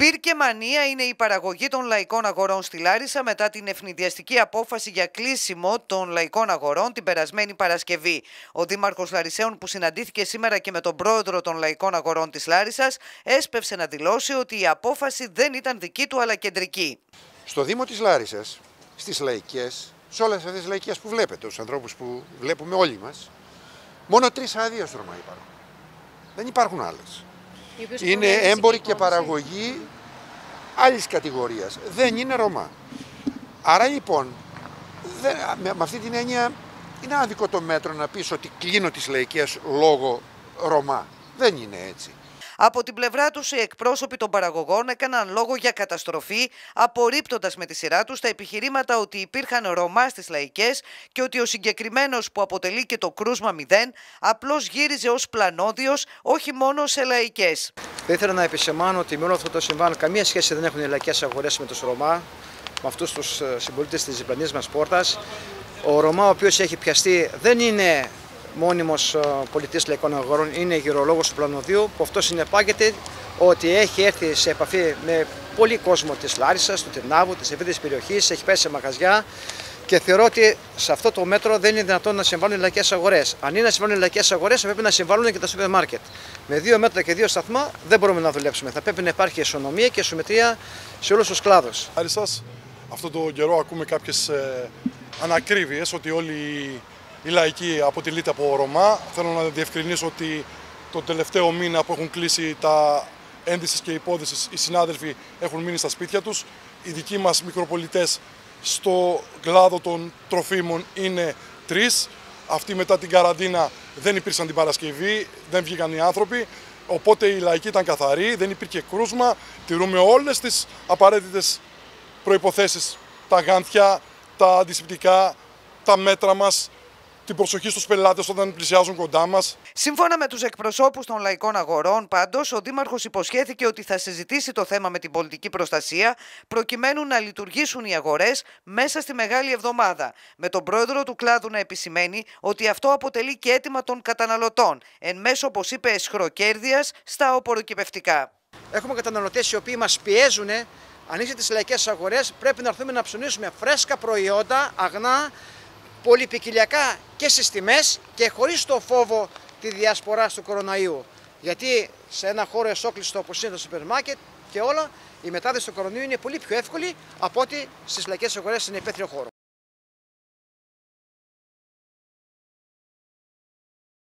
Πυρ και μανία είναι η παραγωγή των λαϊκών αγορών στη Λάρισα μετά την ευνηδιαστική απόφαση για κλείσιμο των λαϊκών αγορών την περασμένη Παρασκευή. Ο Δήμαρχος Λαρισαίων, που συναντήθηκε σήμερα και με τον πρόεδρο των λαϊκών αγορών της Λάρισας, έσπευσε να δηλώσει ότι η απόφαση δεν ήταν δική του αλλά κεντρική. Στο Δήμο της Λάρισας, στις λαϊκές, σε όλες αυτές τις λαϊκές που βλέπετε, τους ανθρώπους που βλέπουμε όλοι μας, μόνο τρεις άδειες δρομά υπάρχουν. Δεν υπάρχουν άλλες είναι έμποροι και παραγωγή άλλης κατηγορίας. Δεν είναι Ρωμά. Άρα λοιπόν, δεν, με, με αυτή την έννοια είναι άδικο το μέτρο να πεις ότι κλείνω τις λαϊκές λόγω Ρωμά. Δεν είναι έτσι. Από την πλευρά τους, οι εκπρόσωποι των παραγωγών έκαναν λόγο για καταστροφή, απορρίπτοντας με τη σειρά τους τα επιχειρήματα ότι υπήρχαν Ρωμά στις λαϊκές και ότι ο συγκεκριμένος που αποτελεί και το κρούσμα 0 απλώς γύριζε ως πλανόδιος, όχι μόνο σε λαϊκές. Θα ήθελα να επισημάνω ότι με όλο αυτό το συμβάν καμία σχέση δεν έχουν οι λαϊκές αγορές με τους Ρωμά, με αυτούς τους ε, συμπολίτες της διπλανής μας πόρτας. Ο Ρωμά, ο οποίος έχει πιαστεί, δεν είναι μόνιμος ε, πολιτής λαϊκών αγορών, είναι γυρολόγος του Πλανοδίου, που αυτό συνεπάγεται ότι έχει έρθει σε επαφή με πολύ κόσμο της Λάρισας, του Τυρνάβου, της ευρύτερης περιοχής, έχει πέσει σε μαγαζιά και θεωρώ ότι σε αυτό το μέτρο δεν είναι δυνατόν να συμβάλλουν οι λαϊκές αγορές. Αν είναι να συμβάλλουν οι λαϊκές αγορές, θα πρέπει να συμβάλλουν και τα σούπερ μάρκετ. Με δύο μέτρα και δύο σταθμά δεν μπορούμε να δουλέψουμε. Θα πρέπει να υπάρχει ισονομία και συμμετρία σε όλους τους κλάδους. Αυτό το καιρό ακούμε κάποιες ανακρίβειες ότι όλοι η λαϊκή αποτελείται από Ρωμά. Θέλω να διευκρινίσω ότι το τελευταίο μήνα που έχουν κλείσει τα ένδυσης και υπόδηση, οι συνάδελφοι έχουν μείνει στα σπίτια τους. Οι δικοί μας μικροπολιτές στο κλάδο των τροφίμων είναι τρεις. Αυτοί μετά την καραντίνα δεν υπήρξαν την Παρασκευή, δεν βγήκαν οι άνθρωποι. Οπότε η λαϊκή ήταν καθαρή, δεν υπήρχε κρούσμα. Τηρούμε όλες τις απαραίτητες προποθέσει, τα γάντια, τα αντισηπτικά, τα μέτρα μας, την προσοχή στους πελάτες όταν πλησιάζουν κοντά μας. Σύμφωνα με τους εκπροσώπους των λαϊκών αγορών, πάντως, ο Δήμαρχος υποσχέθηκε ότι θα συζητήσει το θέμα με την πολιτική προστασία, προκειμένου να λειτουργήσουν οι αγορές μέσα στη Μεγάλη Εβδομάδα. Με τον πρόεδρο του κλάδου να επισημαίνει ότι αυτό αποτελεί και αίτημα των καταναλωτών, εν μέσω, όπως είπε, εσχροκέρδειας στα οποροκυπευτικά. Έχουμε καταναλωτές οι οποίοι μας πιέζουν ανοίξτε τις λαϊκές αγορές, πρέπει να έρθουμε να ψωνίσουμε φρέσκα προϊόντα, αγνά, πολυπικιλιακά και στις τιμές και χωρίς το φόβο τη διασπορά του κοροναϊού. Γιατί σε ένα χώρο εσόκλειστο όπως είναι το σούπερ μάρκετ και όλα, η μετάδοση του κορονοϊού είναι πολύ πιο εύκολη από ότι στις λαϊκές αγορές στην υπαίθριο χώρο.